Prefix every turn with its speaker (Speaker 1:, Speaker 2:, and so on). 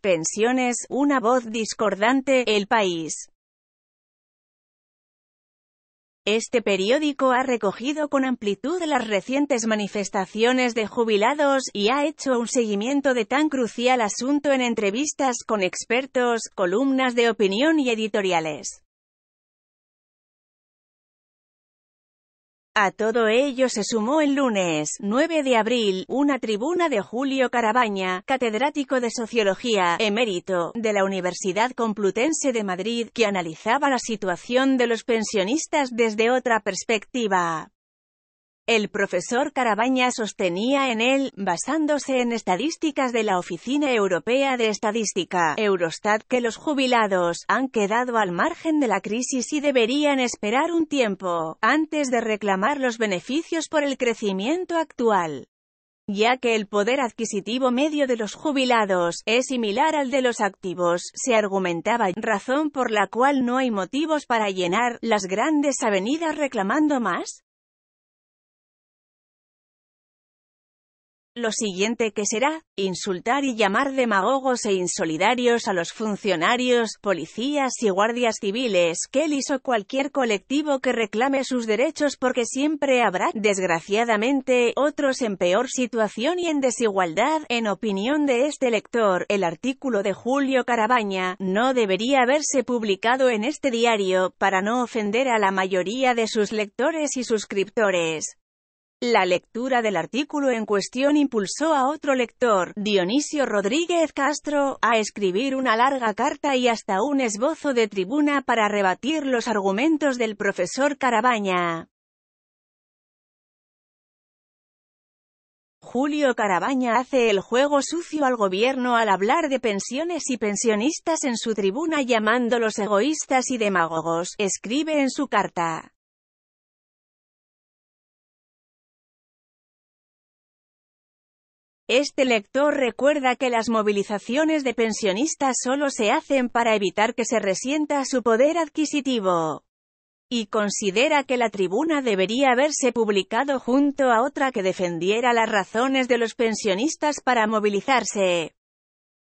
Speaker 1: Pensiones, una voz discordante, El País. Este periódico ha recogido con amplitud las recientes manifestaciones de jubilados, y ha hecho un seguimiento de tan crucial asunto en entrevistas con expertos, columnas de opinión y editoriales. A todo ello se sumó el lunes, 9 de abril, una tribuna de Julio Carabaña, catedrático de Sociología, emérito, de la Universidad Complutense de Madrid, que analizaba la situación de los pensionistas desde otra perspectiva. El profesor Carabaña sostenía en él, basándose en estadísticas de la Oficina Europea de Estadística, Eurostat, que los jubilados han quedado al margen de la crisis y deberían esperar un tiempo, antes de reclamar los beneficios por el crecimiento actual ya que el poder adquisitivo medio de los jubilados es similar al de los activos, se argumentaba, razón por la cual no hay motivos para llenar las grandes avenidas reclamando más. Lo siguiente que será, insultar y llamar demagogos e insolidarios a los funcionarios, policías y guardias civiles, Kellys o cualquier colectivo que reclame sus derechos porque siempre habrá, desgraciadamente, otros en peor situación y en desigualdad. En opinión de este lector, el artículo de Julio Carabaña, no debería haberse publicado en este diario, para no ofender a la mayoría de sus lectores y suscriptores. La lectura del artículo en cuestión impulsó a otro lector, Dionisio Rodríguez Castro, a escribir una larga carta y hasta un esbozo de tribuna para rebatir los argumentos del profesor Carabaña. Julio Carabaña hace el juego sucio al gobierno al hablar de pensiones y pensionistas en su tribuna llamándolos egoístas y demagogos, escribe en su carta. Este lector recuerda que las movilizaciones de pensionistas solo se hacen para evitar que se resienta su poder adquisitivo. Y considera que la tribuna debería haberse publicado junto a otra que defendiera las razones de los pensionistas para movilizarse.